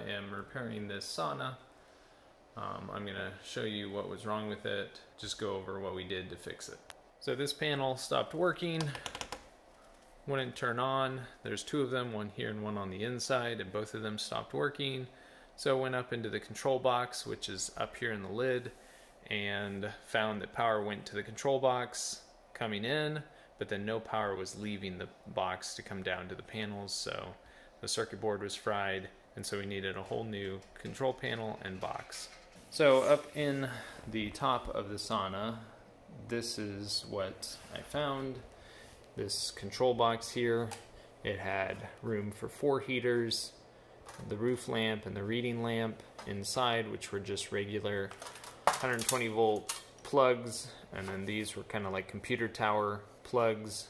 I am repairing this sauna. Um, I'm gonna show you what was wrong with it, just go over what we did to fix it. So this panel stopped working, wouldn't turn on. There's two of them, one here and one on the inside, and both of them stopped working. So I went up into the control box, which is up here in the lid, and found that power went to the control box coming in, but then no power was leaving the box to come down to the panels, so the circuit board was fried, and so we needed a whole new control panel and box. So up in the top of the sauna, this is what I found. This control box here, it had room for four heaters, the roof lamp and the reading lamp inside, which were just regular 120 volt plugs, and then these were kind of like computer tower plugs,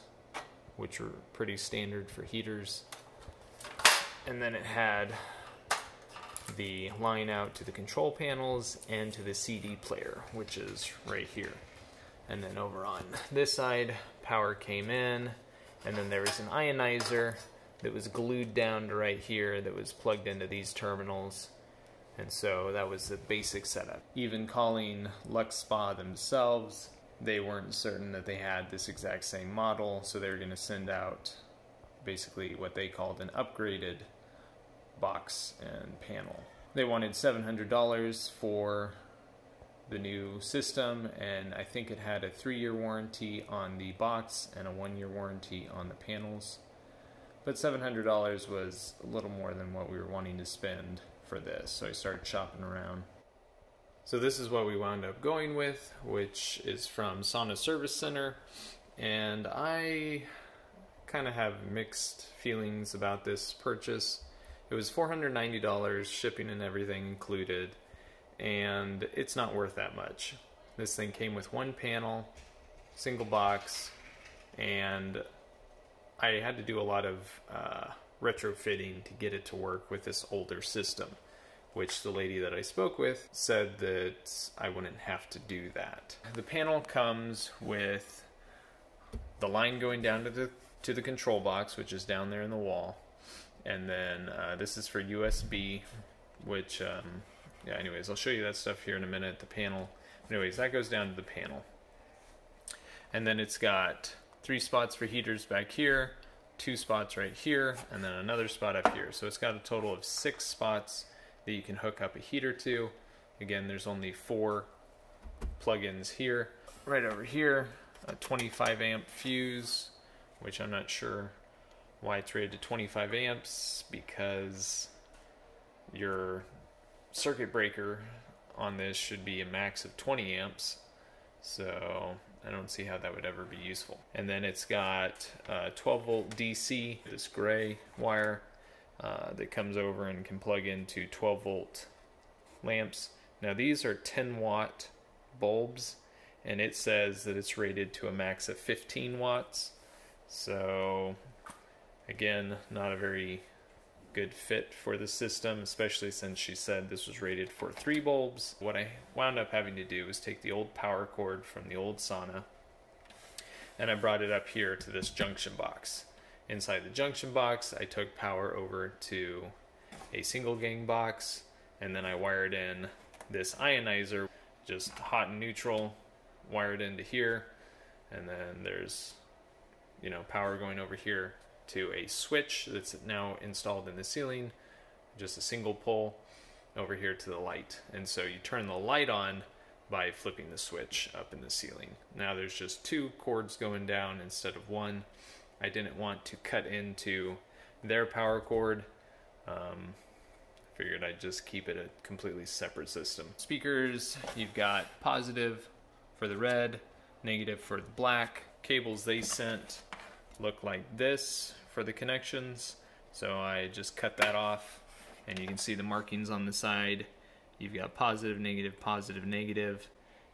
which were pretty standard for heaters. And then it had the line out to the control panels and to the CD player, which is right here. And then over on this side, power came in, and then there was an ionizer that was glued down to right here that was plugged into these terminals. And so that was the basic setup. Even calling Lux Spa themselves, they weren't certain that they had this exact same model, so they were going to send out basically what they called an upgraded box and panel. They wanted $700 for the new system, and I think it had a three year warranty on the box and a one year warranty on the panels. But $700 was a little more than what we were wanting to spend for this, so I started shopping around. So this is what we wound up going with, which is from Sauna Service Center, and I kind of have mixed feelings about this purchase. It was $490, shipping and everything included, and it's not worth that much. This thing came with one panel, single box, and I had to do a lot of uh, retrofitting to get it to work with this older system, which the lady that I spoke with said that I wouldn't have to do that. The panel comes with the line going down to the to the control box, which is down there in the wall, and then uh, this is for USB, which um, yeah. Anyways, I'll show you that stuff here in a minute. The panel. Anyways, that goes down to the panel, and then it's got three spots for heaters back here, two spots right here, and then another spot up here. So it's got a total of six spots that you can hook up a heater to. Again, there's only four plugins here. Right over here, a 25 amp fuse, which I'm not sure why it's rated to 25 amps because your circuit breaker on this should be a max of 20 amps. So I don't see how that would ever be useful. And then it's got uh, 12 volt DC, this gray wire uh, that comes over and can plug into 12 volt lamps. Now these are 10 watt bulbs and it says that it's rated to a max of 15 watts. So again, not a very good fit for the system, especially since she said this was rated for three bulbs. What I wound up having to do was take the old power cord from the old sauna and I brought it up here to this junction box. Inside the junction box, I took power over to a single gang box and then I wired in this ionizer, just hot and neutral, wired into here, and then there's, you know, power going over here to a switch that's now installed in the ceiling, just a single pull over here to the light. And so you turn the light on by flipping the switch up in the ceiling. Now there's just two cords going down instead of one. I didn't want to cut into their power cord. Um, figured I'd just keep it a completely separate system. Speakers, you've got positive for the red, negative for the black. Cables they sent look like this for the connections. So I just cut that off and you can see the markings on the side. You've got positive, negative, positive, negative.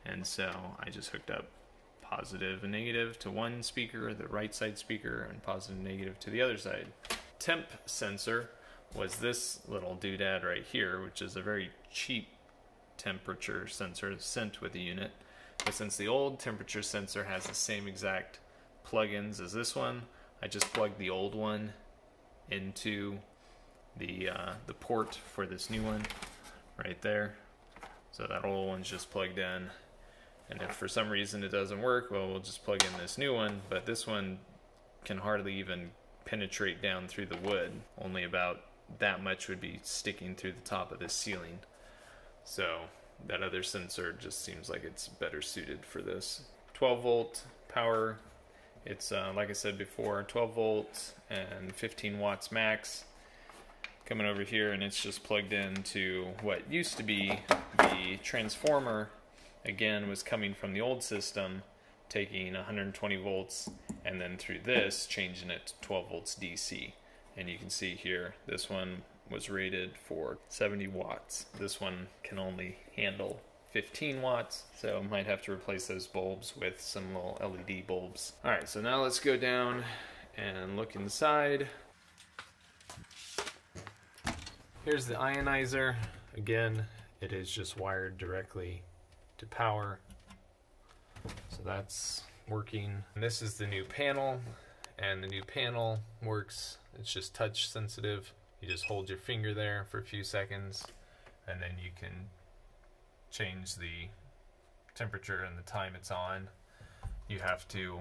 And so I just hooked up positive and negative to one speaker, the right side speaker, and positive and negative to the other side. Temp sensor was this little doodad right here, which is a very cheap temperature sensor sent with the unit. But since the old temperature sensor has the same exact plugins as this one, I just plugged the old one into the uh, the port for this new one right there. So that old one's just plugged in. And if for some reason it doesn't work, well, we'll just plug in this new one. But this one can hardly even penetrate down through the wood. Only about that much would be sticking through the top of this ceiling. So that other sensor just seems like it's better suited for this. 12 volt power. It's uh, like I said before, 12 volts and 15 watts max. Coming over here and it's just plugged into what used to be the transformer. Again, was coming from the old system, taking 120 volts and then through this changing it to 12 volts DC. And you can see here, this one was rated for 70 watts. This one can only handle 15 watts, so might have to replace those bulbs with some little LED bulbs. All right, so now let's go down and look inside. Here's the ionizer. Again, it is just wired directly to power. So that's working. And this is the new panel, and the new panel works. It's just touch sensitive. You just hold your finger there for a few seconds, and then you can change the temperature and the time it's on. You have to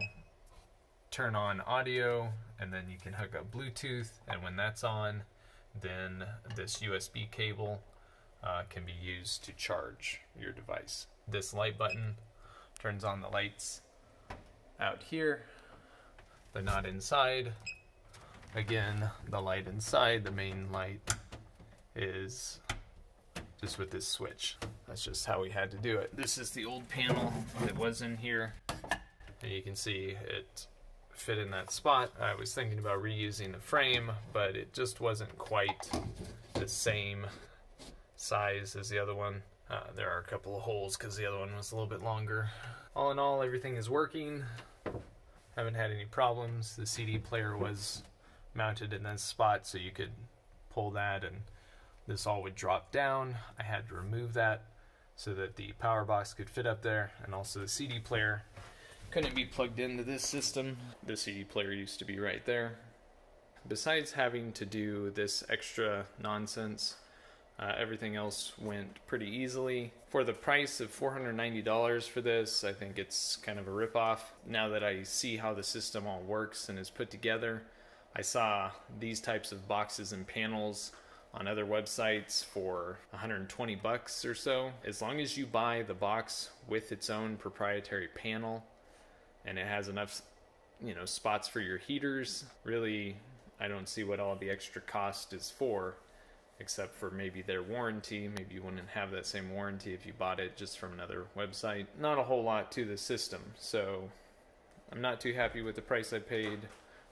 turn on audio, and then you can hook up Bluetooth, and when that's on, then this USB cable uh, can be used to charge your device. This light button turns on the lights out here. They're not inside. Again, the light inside, the main light is just with this switch. That's just how we had to do it. This is the old panel that was in here. And you can see it fit in that spot. I was thinking about reusing the frame, but it just wasn't quite the same size as the other one. Uh, there are a couple of holes because the other one was a little bit longer. All in all, everything is working. Haven't had any problems. The CD player was mounted in this spot so you could pull that and this all would drop down. I had to remove that so that the power box could fit up there and also the CD player couldn't be plugged into this system. The CD player used to be right there. Besides having to do this extra nonsense, uh, everything else went pretty easily. For the price of $490 for this, I think it's kind of a ripoff. Now that I see how the system all works and is put together, I saw these types of boxes and panels on other websites for 120 bucks or so. As long as you buy the box with its own proprietary panel and it has enough, you know, spots for your heaters, really I don't see what all the extra cost is for except for maybe their warranty. Maybe you wouldn't have that same warranty if you bought it just from another website. Not a whole lot to the system, so I'm not too happy with the price I paid,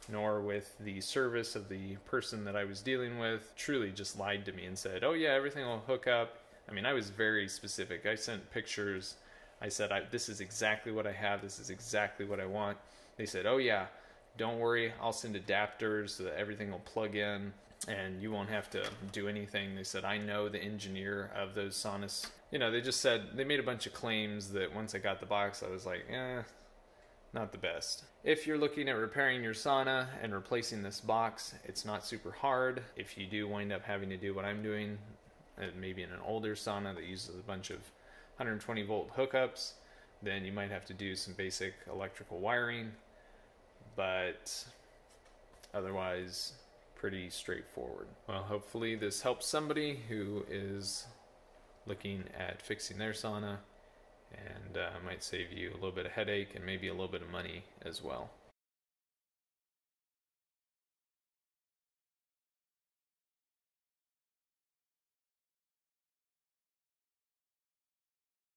nor with the service of the person that I was dealing with. Truly just lied to me and said, oh yeah, everything will hook up. I mean, I was very specific. I sent pictures. I said, I, this is exactly what I have. This is exactly what I want. They said, oh yeah, don't worry. I'll send adapters so that everything will plug in and you won't have to do anything. They said, I know the engineer of those Sonus. You know, they just said, they made a bunch of claims that once I got the box, I was like, eh, not the best. If you're looking at repairing your sauna and replacing this box, it's not super hard. If you do wind up having to do what I'm doing, uh, maybe in an older sauna that uses a bunch of 120 volt hookups, then you might have to do some basic electrical wiring. But otherwise, pretty straightforward. Well, hopefully this helps somebody who is looking at fixing their sauna and uh, might save you a little bit of headache and maybe a little bit of money as well.